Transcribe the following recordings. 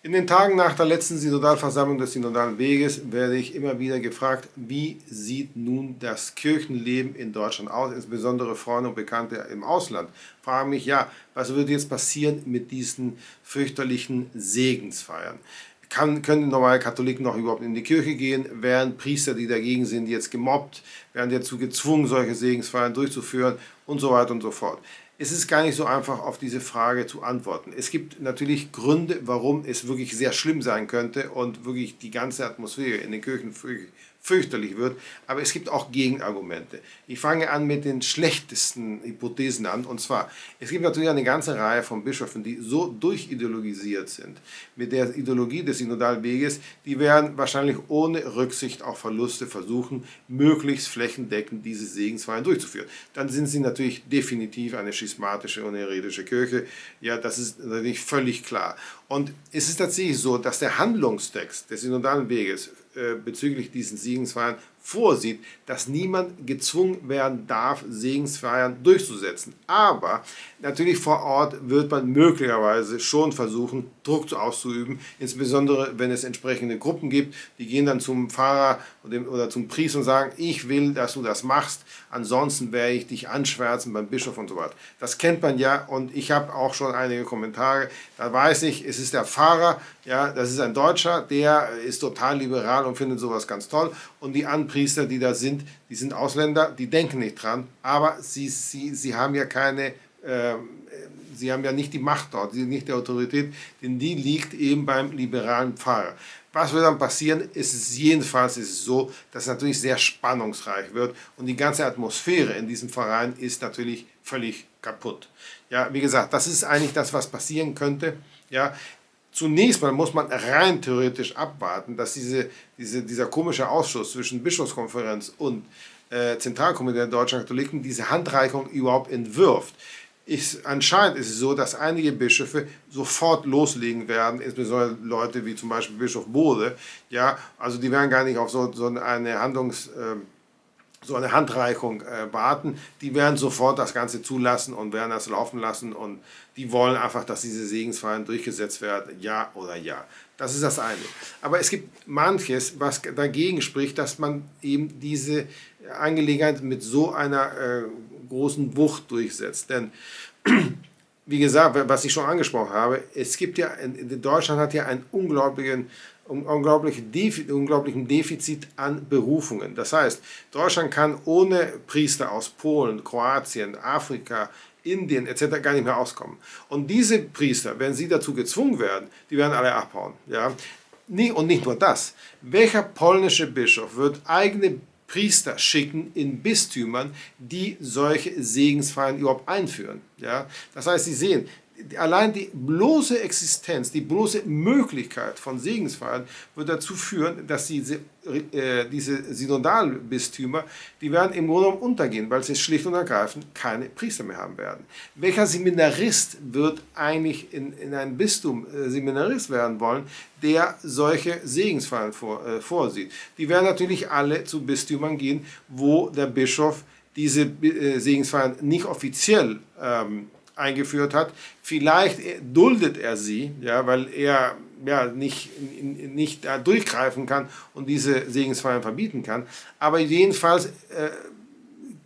In den Tagen nach der letzten Synodalversammlung des Synodalen Weges werde ich immer wieder gefragt, wie sieht nun das Kirchenleben in Deutschland aus, insbesondere Freunde und Bekannte im Ausland. Fragen mich, ja, was wird jetzt passieren mit diesen fürchterlichen Segensfeiern? Kann, können normale Katholiken noch überhaupt in die Kirche gehen? Werden Priester, die dagegen sind, jetzt gemobbt? Werden dazu gezwungen, solche Segensfeiern durchzuführen? Und so weiter und so fort es ist gar nicht so einfach, auf diese Frage zu antworten. Es gibt natürlich Gründe, warum es wirklich sehr schlimm sein könnte und wirklich die ganze Atmosphäre in den Kirchen fürchterlich wird, aber es gibt auch Gegenargumente. Ich fange an mit den schlechtesten Hypothesen an, und zwar, es gibt natürlich eine ganze Reihe von Bischöfen, die so durchideologisiert sind mit der Ideologie des Synodalweges, die werden wahrscheinlich ohne Rücksicht auf Verluste versuchen, möglichst flächendeckend diese Segensfeiern durchzuführen. Dann sind sie natürlich definitiv eine schismatische und heretische Kirche, ja, das ist natürlich völlig klar. Und es ist tatsächlich so, dass der Handlungstext des Synodalen Weges äh, bezüglich diesen Segensfeiern vorsieht, dass niemand gezwungen werden darf, Segensfeiern durchzusetzen. Aber natürlich vor Ort wird man möglicherweise schon versuchen, Druck auszuüben, insbesondere wenn es entsprechende Gruppen gibt, die gehen dann zum Pfarrer oder zum Priester und sagen, ich will, dass du das machst, ansonsten werde ich dich anschwärzen beim Bischof und so weiter. Das kennt man ja und ich habe auch schon einige Kommentare, da weiß ich, es ist der Pfarrer, ja, das ist ein Deutscher, der ist total liberal und findet sowas ganz toll und die anderen Priester, die da sind, die sind Ausländer, die denken nicht dran, aber sie, sie, sie haben ja keine, äh, sie haben ja nicht die Macht dort, nicht die Autorität, denn die liegt eben beim liberalen Pfarrer. Was wird dann passieren? Es ist jedenfalls ist es so, dass es natürlich sehr spannungsreich wird und die ganze Atmosphäre in diesem Verein ist natürlich völlig kaputt. Ja, wie gesagt, das ist eigentlich das, was passieren könnte. Ja, Zunächst mal muss man rein theoretisch abwarten, dass diese, diese, dieser komische Ausschuss zwischen Bischofskonferenz und äh, Zentralkomitee der deutschen Katholiken diese Handreichung überhaupt entwirft. Ist, anscheinend ist es so, dass einige Bischöfe sofort loslegen werden, insbesondere Leute wie zum Beispiel Bischof Bode, ja, also die werden gar nicht auf so, so eine Handlungs... Äh, so eine Handreichung äh, warten, die werden sofort das Ganze zulassen und werden das laufen lassen und die wollen einfach, dass diese Segensfeiern durchgesetzt werden, ja oder ja. Das ist das eine. Aber es gibt manches, was dagegen spricht, dass man eben diese Angelegenheit mit so einer äh, großen Wucht durchsetzt. Denn wie gesagt, was ich schon angesprochen habe, es gibt ja, in Deutschland hat ja einen unglaublichen unglaublichen Defizit an Berufungen. Das heißt, Deutschland kann ohne Priester aus Polen, Kroatien, Afrika, Indien etc. gar nicht mehr auskommen. Und diese Priester, wenn sie dazu gezwungen werden, die werden alle abhauen. Ja? Und nicht nur das. Welcher polnische Bischof wird eigene Priester schicken in Bistümern, die solche Segensfeiern überhaupt einführen? Ja? Das heißt, Sie sehen, allein die bloße Existenz, die bloße Möglichkeit von Segensfeiern wird dazu führen, dass diese, äh, diese Synodalbistümer, die werden im Grunde genommen untergehen, weil sie schlicht und ergreifend keine Priester mehr haben werden. Welcher Seminarist wird eigentlich in, in ein Bistum äh, Seminarist werden wollen, der solche Segensfeiern vor, äh, vorsieht? Die werden natürlich alle zu Bistümern gehen, wo der Bischof diese äh, Segensfeiern nicht offiziell ähm, eingeführt hat. Vielleicht duldet er sie, ja, weil er ja, nicht, nicht da durchgreifen kann und diese Segensfeiern verbieten kann. Aber jedenfalls äh,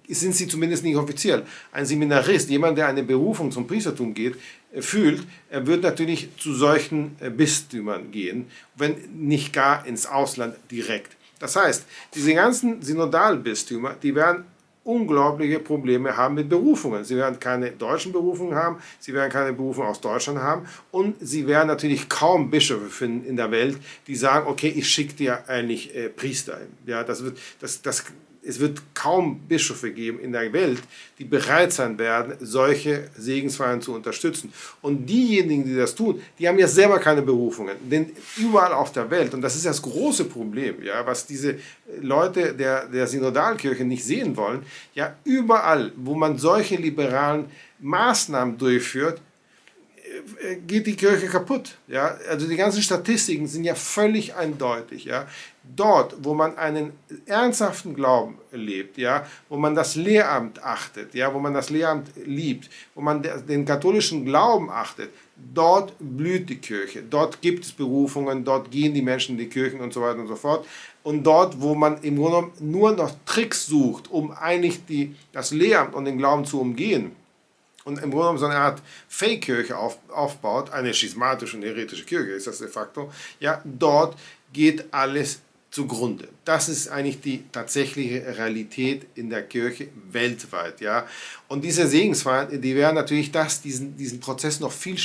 sind sie zumindest nicht offiziell. Ein Seminarist, jemand, der eine Berufung zum Priestertum geht, äh, fühlt, er wird natürlich zu solchen äh, Bistümern gehen, wenn nicht gar ins Ausland direkt. Das heißt, diese ganzen Synodalbistümer, die werden unglaubliche Probleme haben mit Berufungen. Sie werden keine deutschen Berufungen haben, sie werden keine Berufung aus Deutschland haben und sie werden natürlich kaum Bischöfe finden in der Welt, die sagen, okay, ich schicke dir eigentlich äh, Priester. Ja, das, wird, das, das es wird kaum Bischöfe geben in der Welt, die bereit sein werden, solche Segensfeiern zu unterstützen. Und diejenigen, die das tun, die haben ja selber keine Berufungen. Denn überall auf der Welt, und das ist das große Problem, ja, was diese Leute der, der Synodalkirche nicht sehen wollen, ja, überall, wo man solche liberalen Maßnahmen durchführt, geht die Kirche kaputt. Ja? Also die ganzen Statistiken sind ja völlig eindeutig. Ja? Dort, wo man einen ernsthaften Glauben lebt, ja? wo man das Lehramt achtet, ja? wo man das Lehramt liebt, wo man den katholischen Glauben achtet, dort blüht die Kirche. Dort gibt es Berufungen, dort gehen die Menschen in die Kirchen und so weiter und so fort. Und dort, wo man im Grunde nur noch Tricks sucht, um eigentlich die, das Lehramt und den Glauben zu umgehen, und im Grunde genommen so eine Art Fake-Kirche auf, aufbaut, eine schismatische und heretische Kirche ist das de facto, ja, dort geht alles zugrunde. Das ist eigentlich die tatsächliche Realität in der Kirche weltweit. Ja? Und diese Segensfeiern, die werden natürlich das, diesen, diesen Prozess noch viel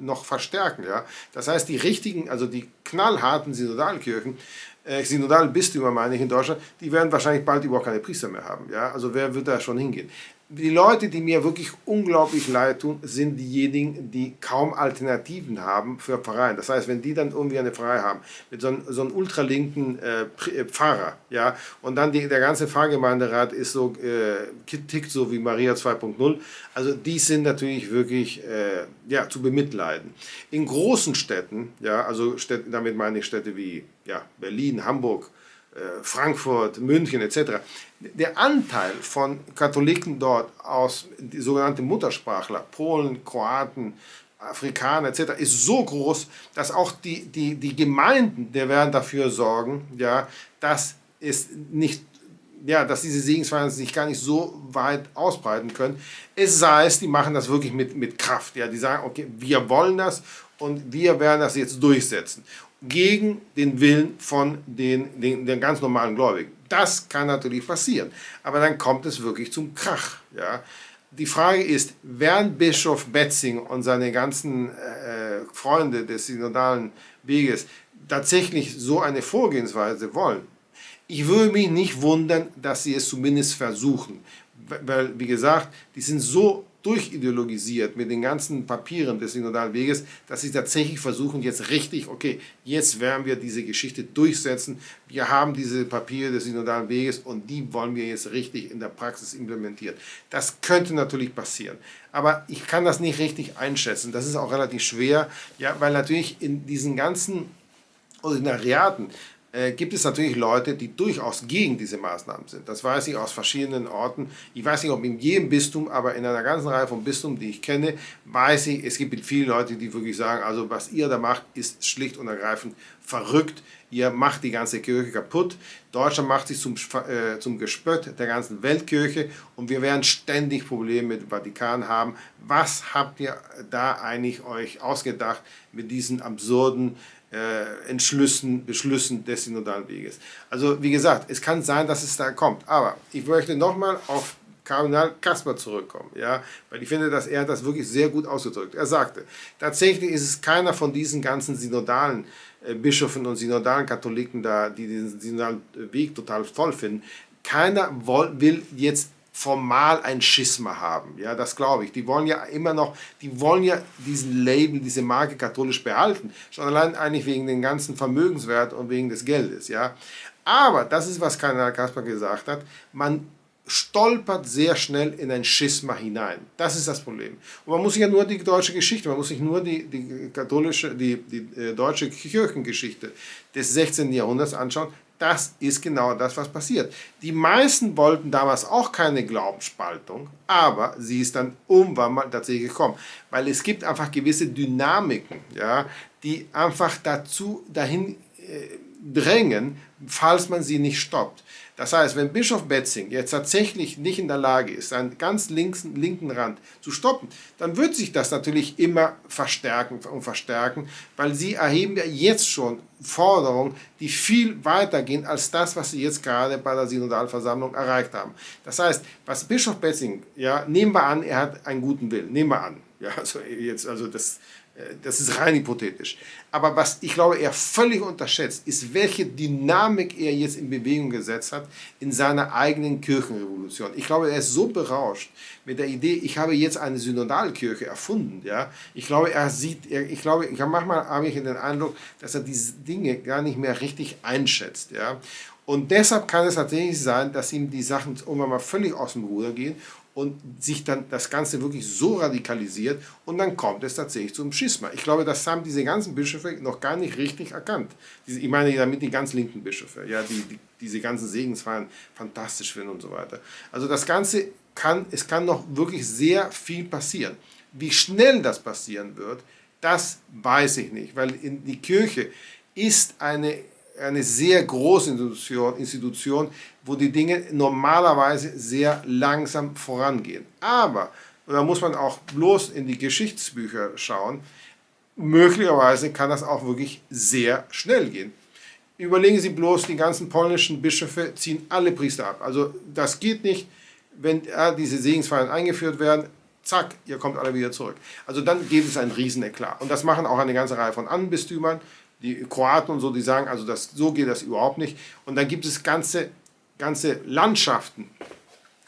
noch verstärken. Ja? Das heißt, die richtigen, also die knallharten Synodalkirchen, äh, Synodalbistümer meine ich in Deutschland, die werden wahrscheinlich bald überhaupt keine Priester mehr haben. Ja? Also wer wird da schon hingehen? Die Leute, die mir wirklich unglaublich leid tun, sind diejenigen, die kaum Alternativen haben für Pfarreien. Das heißt, wenn die dann irgendwie eine Pfarrei haben, mit so einem, so einem ultralinken äh, äh, Pfarrer, ja, und dann die, der ganze Pfarrgemeinderat ist so, äh, tickt so wie Maria 2.0, also die sind natürlich wirklich, äh, ja, zu bemitleiden. In großen Städten, ja, also Städte, damit meine ich Städte wie, ja, Berlin, Hamburg, Frankfurt, München etc. Der Anteil von Katholiken dort aus die sogenannten Muttersprachler, Polen, Kroaten, Afrikaner etc. ist so groß, dass auch die, die, die Gemeinden, der werden dafür sorgen, ja, dass es nicht ja, dass diese Segensfeiern sich gar nicht so weit ausbreiten können. Es sei es, die machen das wirklich mit, mit Kraft. Ja, die sagen, okay, wir wollen das und wir werden das jetzt durchsetzen gegen den Willen von den, den, den ganz normalen Gläubigen. Das kann natürlich passieren, aber dann kommt es wirklich zum Krach. Ja? Die Frage ist, werden Bischof Betzing und seine ganzen äh, Freunde des synodalen Weges tatsächlich so eine Vorgehensweise wollen? Ich würde mich nicht wundern, dass sie es zumindest versuchen, weil, wie gesagt, die sind so durchideologisiert mit den ganzen Papieren des Synodalen Weges, dass sie tatsächlich versuchen, jetzt richtig, okay, jetzt werden wir diese Geschichte durchsetzen. Wir haben diese Papiere des Synodalen Weges und die wollen wir jetzt richtig in der Praxis implementieren. Das könnte natürlich passieren. Aber ich kann das nicht richtig einschätzen. Das ist auch relativ schwer, ja, weil natürlich in diesen ganzen Ordinariaten äh, gibt es natürlich Leute, die durchaus gegen diese Maßnahmen sind. Das weiß ich aus verschiedenen Orten. Ich weiß nicht, ob in jedem Bistum, aber in einer ganzen Reihe von Bistums, die ich kenne, weiß ich, es gibt viele Leute, die wirklich sagen, also was ihr da macht, ist schlicht und ergreifend verrückt. Ihr macht die ganze Kirche kaputt. Deutschland macht sich zum, äh, zum Gespött der ganzen Weltkirche und wir werden ständig Probleme mit dem Vatikan haben. Was habt ihr da eigentlich euch ausgedacht mit diesen absurden äh, Entschlüssen, Beschlüssen des synodalen Weges. Also wie gesagt, es kann sein, dass es da kommt. Aber ich möchte nochmal auf Kardinal Kasper zurückkommen, ja, weil ich finde, dass er das wirklich sehr gut ausgedrückt. Er sagte, tatsächlich ist es keiner von diesen ganzen synodalen äh, Bischöfen und synodalen Katholiken da, die diesen synodalen Weg total toll finden. Keiner will jetzt formal ein Schisma haben. Ja, das glaube ich. Die wollen ja immer noch, die wollen ja diesen Label, diese Marke katholisch behalten. Schon allein eigentlich wegen den ganzen Vermögenswert und wegen des Geldes. Ja. Aber, das ist, was Kardinal Kasper gesagt hat, man stolpert sehr schnell in ein Schisma hinein. Das ist das Problem. Und man muss sich ja nur die deutsche Geschichte, man muss sich nur die, die katholische, die, die äh, deutsche Kirchengeschichte des 16. Jahrhunderts anschauen. Das ist genau das, was passiert. Die meisten wollten damals auch keine Glaubensspaltung, aber sie ist dann irgendwann mal tatsächlich gekommen. Weil es gibt einfach gewisse Dynamiken, ja, die einfach dazu dahin äh, drängen, falls man sie nicht stoppt. Das heißt, wenn Bischof Betzing jetzt tatsächlich nicht in der Lage ist, einen ganz linken, linken Rand zu stoppen, dann wird sich das natürlich immer verstärken und verstärken, weil sie erheben ja jetzt schon Forderungen, die viel weiter gehen als das, was sie jetzt gerade bei der Synodalversammlung erreicht haben. Das heißt, was Bischof Betzing, ja, nehmen wir an, er hat einen guten Willen, nehmen wir an. Ja, also jetzt, also das, das ist rein hypothetisch. Aber was ich glaube, er völlig unterschätzt, ist, welche Dynamik er jetzt in Bewegung gesetzt hat in seiner eigenen Kirchenrevolution. Ich glaube, er ist so berauscht mit der Idee, ich habe jetzt eine Synodalkirche erfunden. Ja? Ich glaube, er sieht, er, ich glaube, ich, manchmal habe ich den Eindruck, dass er diese Dinge gar nicht mehr richtig einschätzt. Ja? Und deshalb kann es tatsächlich sein, dass ihm die Sachen irgendwann mal völlig aus dem Ruder gehen und sich dann das Ganze wirklich so radikalisiert und dann kommt es tatsächlich zum Schisma. Ich glaube, das haben diese ganzen Bischöfe noch gar nicht richtig erkannt. Ich meine damit die ganz linken Bischöfe, ja, die, die diese ganzen Segensfeiern fantastisch finden und so weiter. Also das Ganze kann, es kann noch wirklich sehr viel passieren. Wie schnell das passieren wird, das weiß ich nicht, weil in die Kirche ist eine, eine sehr große Institution, Institution, wo die Dinge normalerweise sehr langsam vorangehen. Aber, da muss man auch bloß in die Geschichtsbücher schauen, möglicherweise kann das auch wirklich sehr schnell gehen. Überlegen Sie bloß, die ganzen polnischen Bischöfe ziehen alle Priester ab. Also das geht nicht, wenn diese Segensfeiern eingeführt werden, zack, ihr kommt alle wieder zurück. Also dann gibt es einen Rieseneklat. Und das machen auch eine ganze Reihe von anderen Bistümern, die Kroaten und so, die sagen, also das, so geht das überhaupt nicht. Und dann gibt es ganze, ganze Landschaften,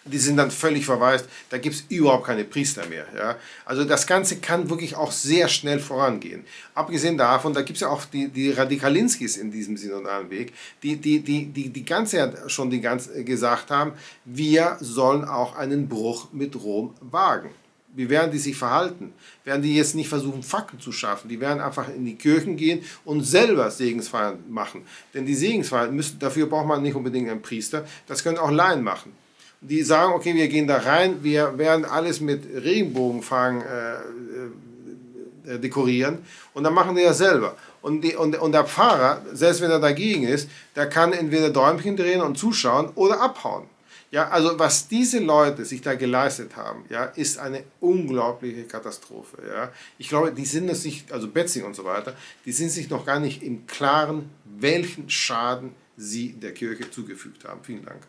die sind dann völlig verwaist, da gibt es überhaupt keine Priester mehr. Ja? Also das Ganze kann wirklich auch sehr schnell vorangehen. Abgesehen davon, da gibt es ja auch die, die Radikalinskis in diesem synodalen Weg, die die, die, die, die ganze schon die ganze gesagt haben, wir sollen auch einen Bruch mit Rom wagen. Wie werden die sich verhalten? Werden die jetzt nicht versuchen, Fakten zu schaffen? Die werden einfach in die Kirchen gehen und selber Segensfeiern machen. Denn die Segensfeiern, müssen, dafür braucht man nicht unbedingt einen Priester, das können auch Laien machen. Die sagen, okay, wir gehen da rein, wir werden alles mit Regenbogenfang äh, äh, dekorieren und dann machen die das selber. Und, die, und, und der Pfarrer, selbst wenn er dagegen ist, der kann entweder Däumchen drehen und zuschauen oder abhauen. Ja, also was diese Leute sich da geleistet haben, ja, ist eine unglaubliche Katastrophe. Ja. Ich glaube, die sind es sich, also Betzing und so weiter, die sind sich noch gar nicht im Klaren, welchen Schaden sie der Kirche zugefügt haben. Vielen Dank.